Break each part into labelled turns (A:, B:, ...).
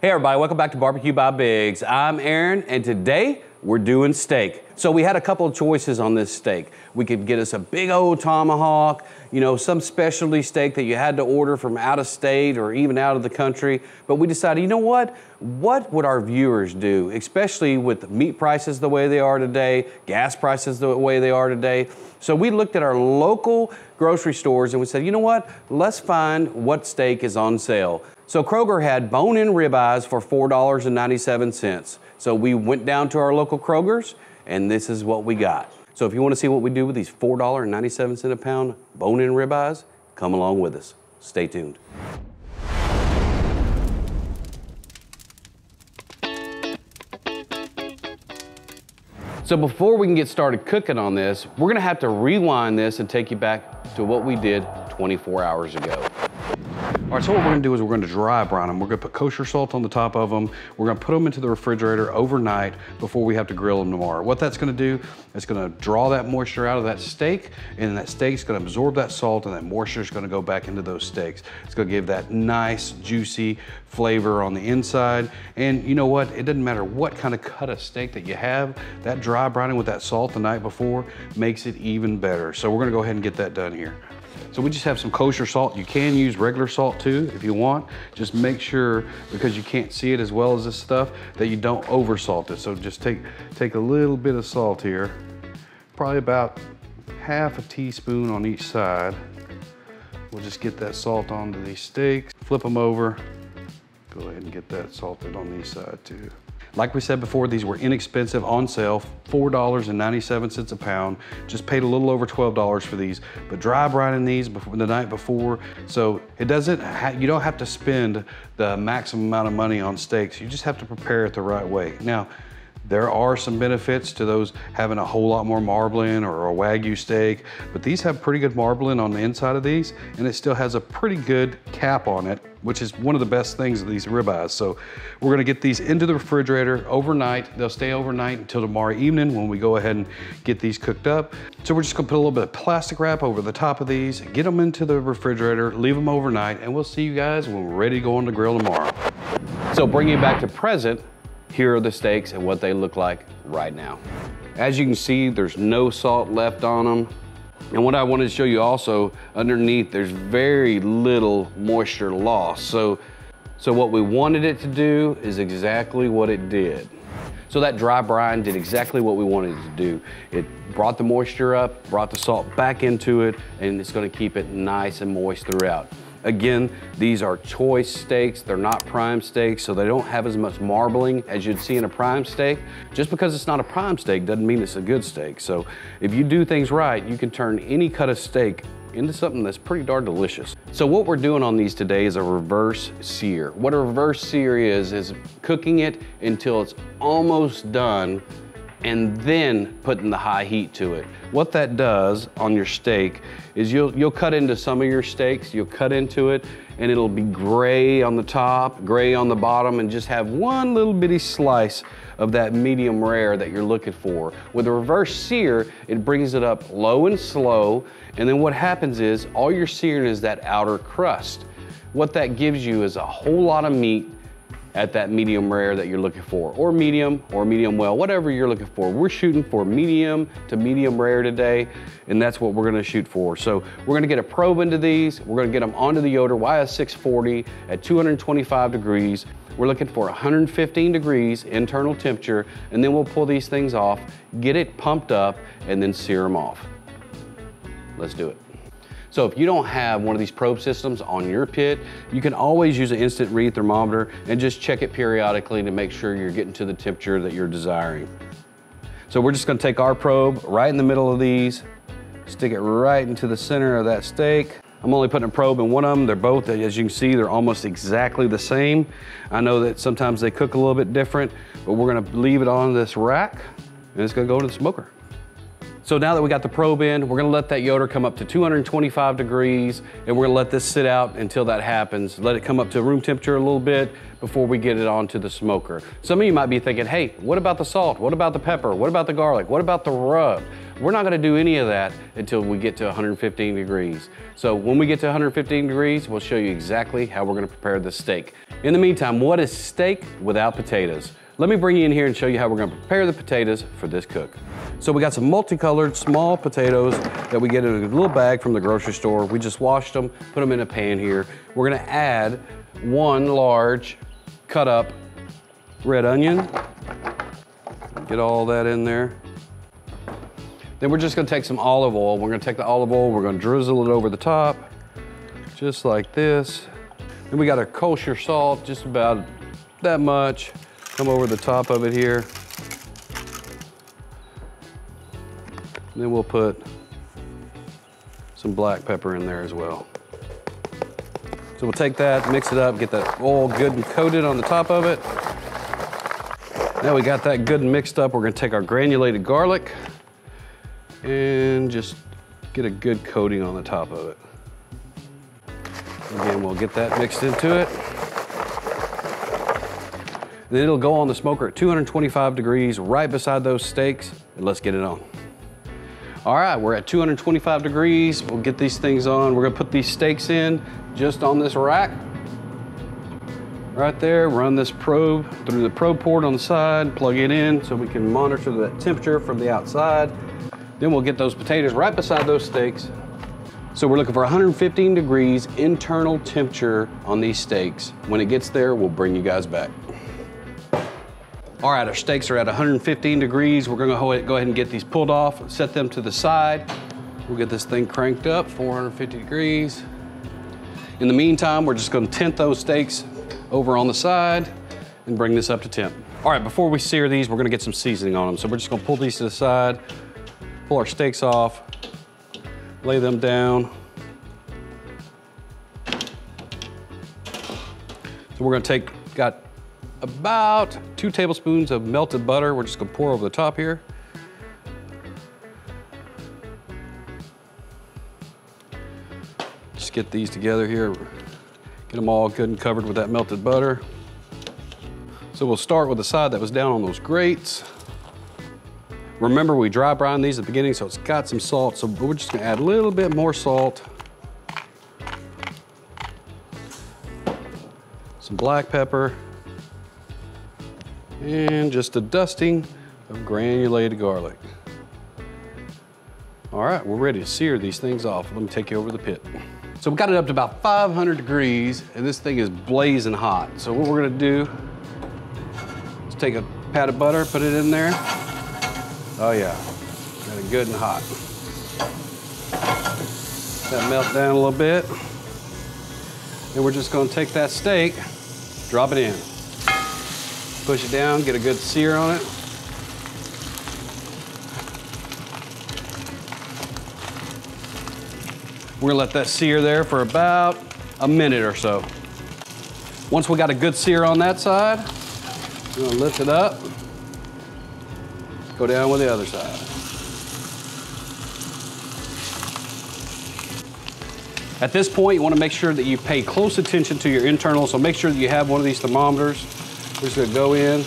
A: Hey everybody, welcome back to Barbecue by Biggs. I'm Aaron, and today we're doing steak. So we had a couple of choices on this steak. We could get us a big old tomahawk, you know, some specialty steak that you had to order from out of state or even out of the country. But we decided, you know what? What would our viewers do, especially with meat prices the way they are today, gas prices the way they are today? So we looked at our local grocery stores and we said, you know what? Let's find what steak is on sale. So Kroger had bone-in ribeyes for $4.97. So we went down to our local Kroger's and this is what we got. So if you want to see what we do with these $4.97 a pound bone-in ribeyes, come along with us. Stay tuned. So before we can get started cooking on this, we're gonna have to rewind this and take you back to what we did 24 hours ago. All right, so what we're gonna do is we're gonna dry brine them. We're gonna put kosher salt on the top of them. We're gonna put them into the refrigerator overnight before we have to grill them tomorrow. What that's gonna do, it's gonna draw that moisture out of that steak, and that steak's gonna absorb that salt, and that moisture is gonna go back into those steaks. It's gonna give that nice, juicy flavor on the inside. And you know what? It doesn't matter what kind of cut of steak that you have, that dry brining with that salt the night before makes it even better. So we're gonna go ahead and get that done here. So we just have some kosher salt. You can use regular salt too if you want. Just make sure, because you can't see it as well as this stuff, that you don't over salt it. So just take, take a little bit of salt here, probably about half a teaspoon on each side. We'll just get that salt onto these steaks, flip them over. Go ahead and get that salted on these side too. Like we said before, these were inexpensive on sale, $4.97 a pound. Just paid a little over $12 for these, but dry brining these before, the night before. So it doesn't, you don't have to spend the maximum amount of money on steaks. You just have to prepare it the right way. Now, there are some benefits to those having a whole lot more marbling or a Wagyu steak, but these have pretty good marbling on the inside of these, and it still has a pretty good cap on it, which is one of the best things of these ribeyes. So we're gonna get these into the refrigerator overnight. They'll stay overnight until tomorrow evening when we go ahead and get these cooked up. So we're just gonna put a little bit of plastic wrap over the top of these, get them into the refrigerator, leave them overnight, and we'll see you guys when we're ready to go on the grill tomorrow. So bringing it back to present, here are the steaks and what they look like right now. As you can see, there's no salt left on them. And what I wanted to show you also, underneath, there's very little moisture loss. So, so what we wanted it to do is exactly what it did. So that dry brine did exactly what we wanted it to do. It brought the moisture up, brought the salt back into it, and it's gonna keep it nice and moist throughout. Again, these are choice steaks. They're not prime steaks, so they don't have as much marbling as you'd see in a prime steak. Just because it's not a prime steak doesn't mean it's a good steak. So if you do things right, you can turn any cut of steak into something that's pretty darn delicious. So what we're doing on these today is a reverse sear. What a reverse sear is, is cooking it until it's almost done and then putting the high heat to it. What that does on your steak is you'll, you'll cut into some of your steaks, you'll cut into it, and it'll be gray on the top, gray on the bottom, and just have one little bitty slice of that medium rare that you're looking for. With a reverse sear, it brings it up low and slow, and then what happens is all you're searing is that outer crust. What that gives you is a whole lot of meat at that medium rare that you're looking for, or medium, or medium well, whatever you're looking for. We're shooting for medium to medium rare today, and that's what we're gonna shoot for. So we're gonna get a probe into these, we're gonna get them onto the Yoder YS640 at 225 degrees. We're looking for 115 degrees internal temperature, and then we'll pull these things off, get it pumped up, and then sear them off. Let's do it. So if you don't have one of these probe systems on your pit, you can always use an instant read thermometer and just check it periodically to make sure you're getting to the temperature that you're desiring. So we're just gonna take our probe right in the middle of these, stick it right into the center of that steak. I'm only putting a probe in one of them. They're both, as you can see, they're almost exactly the same. I know that sometimes they cook a little bit different, but we're gonna leave it on this rack and it's gonna go to the smoker. So now that we got the probe in, we're gonna let that Yoder come up to 225 degrees and we're gonna let this sit out until that happens. Let it come up to room temperature a little bit before we get it onto the smoker. Some of you might be thinking, hey, what about the salt? What about the pepper? What about the garlic? What about the rub? We're not gonna do any of that until we get to 115 degrees. So when we get to 115 degrees, we'll show you exactly how we're gonna prepare the steak. In the meantime, what is steak without potatoes? Let me bring you in here and show you how we're gonna prepare the potatoes for this cook. So we got some multicolored small potatoes that we get in a little bag from the grocery store. We just washed them, put them in a pan here. We're gonna add one large cut up red onion. Get all that in there. Then we're just gonna take some olive oil. We're gonna take the olive oil, we're gonna drizzle it over the top, just like this. Then we got our kosher salt, just about that much. Come over the top of it here. And then we'll put some black pepper in there as well. So we'll take that, mix it up, get that oil good and coated on the top of it. Now we got that good and mixed up, we're gonna take our granulated garlic and just get a good coating on the top of it. Again, we'll get that mixed into it. Then it'll go on the smoker at 225 degrees right beside those steaks, and let's get it on. All right, we're at 225 degrees. We'll get these things on. We're gonna put these steaks in just on this rack. Right there, run this probe through the probe port on the side, plug it in so we can monitor the temperature from the outside. Then we'll get those potatoes right beside those steaks. So we're looking for 115 degrees internal temperature on these steaks. When it gets there, we'll bring you guys back. All right, our steaks are at 115 degrees. We're gonna go ahead and get these pulled off, set them to the side. We'll get this thing cranked up, 450 degrees. In the meantime, we're just gonna tent those steaks over on the side and bring this up to temp. All right, before we sear these, we're gonna get some seasoning on them. So we're just gonna pull these to the side, pull our steaks off, lay them down. So we're gonna take, got about two tablespoons of melted butter. We're just gonna pour over the top here. Just get these together here. Get them all good and covered with that melted butter. So we'll start with the side that was down on those grates. Remember, we dry brine these at the beginning, so it's got some salt, so we're just gonna add a little bit more salt. Some black pepper and just a dusting of granulated garlic. All right, we're ready to sear these things off. Let me take you over the pit. So we got it up to about 500 degrees and this thing is blazing hot. So what we're gonna do is take a pat of butter, put it in there. Oh yeah, got it good and hot. That melt down a little bit. And we're just gonna take that steak, drop it in. Push it down, get a good sear on it. We're gonna let that sear there for about a minute or so. Once we got a good sear on that side, we're gonna lift it up, go down with the other side. At this point, you wanna make sure that you pay close attention to your internal, so make sure that you have one of these thermometers we're just gonna go in.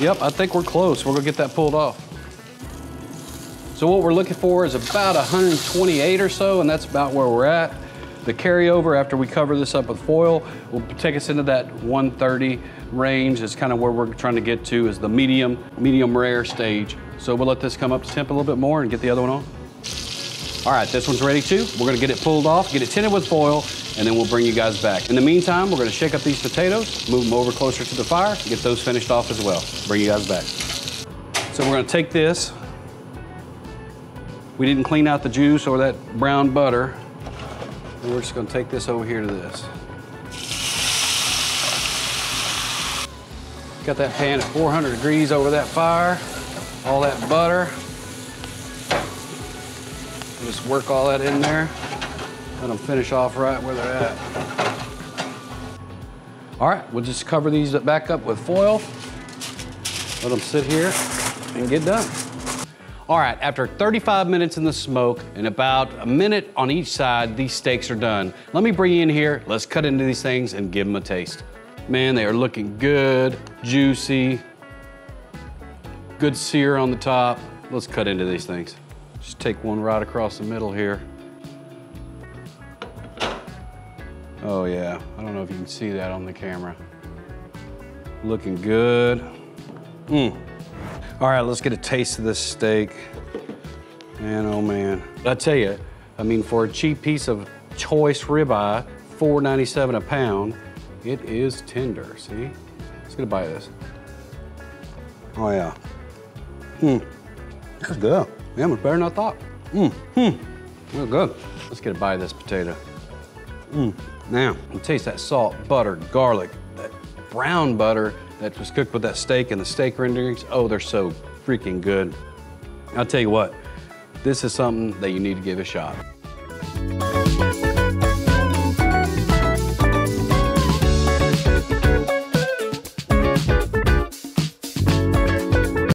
A: Yep, I think we're close. We're gonna get that pulled off. So what we're looking for is about 128 or so, and that's about where we're at. The carryover after we cover this up with foil will take us into that 130 range. It's kind of where we're trying to get to is the medium, medium rare stage. So we'll let this come up to temp a little bit more and get the other one on. All right, this one's ready too. We're gonna get it pulled off, get it tinted with foil, and then we'll bring you guys back. In the meantime, we're gonna shake up these potatoes, move them over closer to the fire, get those finished off as well. Bring you guys back. So we're gonna take this. We didn't clean out the juice or that brown butter. And we're just gonna take this over here to this. Got that pan at 400 degrees over that fire, all that butter. Just work all that in there. Let them finish off right where they're at. All right, we'll just cover these back up with foil. Let them sit here and get done. All right, after 35 minutes in the smoke and about a minute on each side, these steaks are done. Let me bring you in here. Let's cut into these things and give them a taste. Man, they are looking good, juicy, good sear on the top. Let's cut into these things. Just take one right across the middle here. Oh yeah, I don't know if you can see that on the camera. Looking good. Mm. All right, let's get a taste of this steak. Man, oh man. I tell you, I mean, for a cheap piece of choice ribeye, $4.97 a pound, it is tender, see? Let's get a bite of this. Oh yeah. Hmm. That's good. Yeah, much better than I thought. Mmm, hmm. Real good. Let's get a bite of this potato. Mmm. Now, you taste that salt, butter, garlic, that brown butter that was cooked with that steak and the steak renderings. Oh, they're so freaking good. I'll tell you what, this is something that you need to give a shot.